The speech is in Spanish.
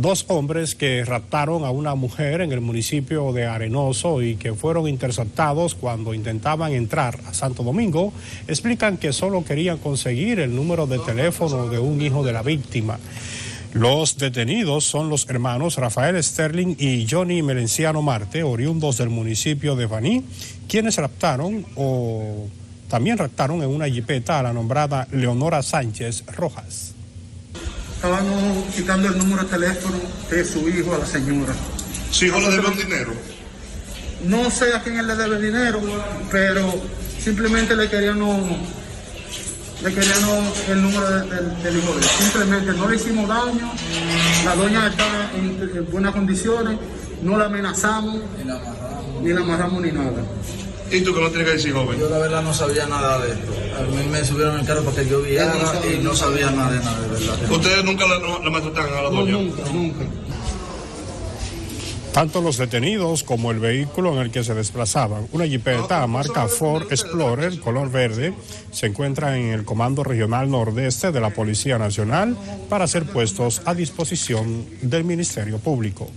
Dos hombres que raptaron a una mujer en el municipio de Arenoso y que fueron interceptados cuando intentaban entrar a Santo Domingo explican que solo querían conseguir el número de teléfono de un hijo de la víctima. Los detenidos son los hermanos Rafael Sterling y Johnny Melenciano Marte, oriundos del municipio de Baní, quienes raptaron o también raptaron en una jipeta a la nombrada Leonora Sánchez Rojas. Estábamos quitando el número de teléfono de su hijo a la señora. ¿Su hijo le debe un dinero? No sé a quién él le debe dinero, pero simplemente le queríamos, le queríamos el número de- del- del hijo de él. Simplemente no le hicimos daño, la doña estaba en, en buenas condiciones, no la amenazamos, ni la amarramos ni nada. ¿Y tú qué no tienes que decir, joven? Yo la verdad no sabía nada de esto. A mí me subieron en el carro para que yo guiara y no sabía nada de nada, de verdad. ¿Ustedes nunca no- le maltratan a la No, doña? nunca, nunca. Tanto los detenidos como el vehículo en el que se desplazaban, una jipeta marca Ford Explorer color verde, se encuentran en el Comando Regional Nordeste de la Policía Nacional para ser puestos a disposición del Ministerio Público.